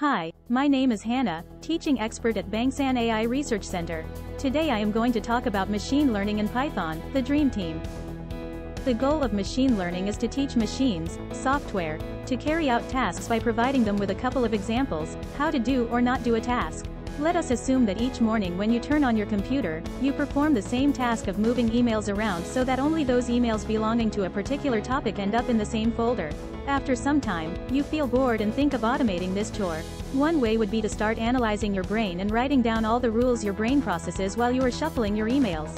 Hi, my name is Hannah, teaching expert at Bangsaen AI Research Center. Today I am going to talk about machine learning in Python, the Dream Team. The goal of machine learning is to teach machines, software, to carry out tasks by providing them with a couple of examples, how to do or not do a task. Let us assume that each morning when you turn on your computer, you perform the same task of moving emails around so that only those emails belonging to a particular topic end up in the same folder. After some time, you feel bored and think of automating this chore. One way would be to start analyzing your brain and writing down all the rules your brain processes while you are shuffling your emails.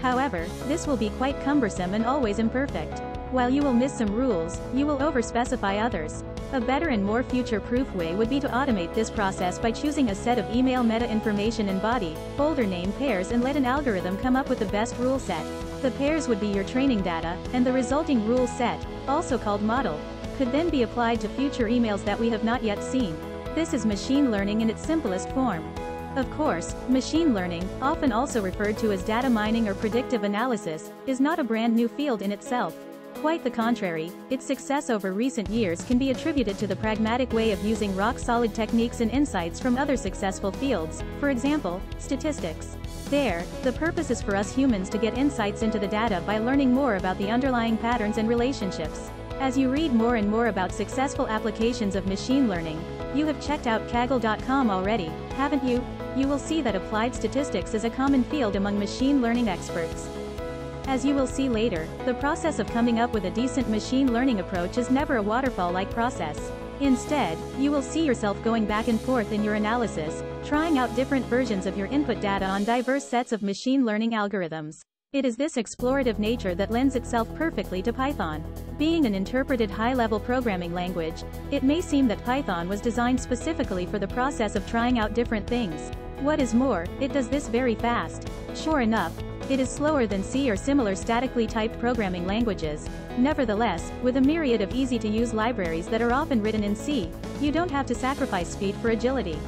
However, this will be quite cumbersome and always imperfect. While you will miss some rules, you will overspecify others. A better and more future-proof way would be to automate this process by choosing a set of email meta-information and body, folder name pairs and let an algorithm come up with the best rule set. The pairs would be your training data, and the resulting rule set, also called model, could then be applied to future emails that we have not yet seen. This is machine learning in its simplest form. Of course, machine learning, often also referred to as data mining or predictive analysis, is not a brand new field in itself. Quite the contrary, its success over recent years can be attributed to the pragmatic way of using rock-solid techniques and insights from other successful fields, for example, statistics. There, the purpose is for us humans to get insights into the data by learning more about the underlying patterns and relationships. As you read more and more about successful applications of machine learning, you have checked out Kaggle.com already, haven't you? You will see that applied statistics is a common field among machine learning experts. As you will see later, the process of coming up with a decent machine learning approach is never a waterfall-like process. Instead, you will see yourself going back and forth in your analysis, trying out different versions of your input data on diverse sets of machine learning algorithms. It is this explorative nature that lends itself perfectly to Python. Being an interpreted high-level programming language, it may seem that Python was designed specifically for the process of trying out different things. What is more, it does this very fast. Sure enough, it is slower than C or similar statically typed programming languages. Nevertheless, with a myriad of easy-to-use libraries that are often written in C, you don't have to sacrifice speed for agility.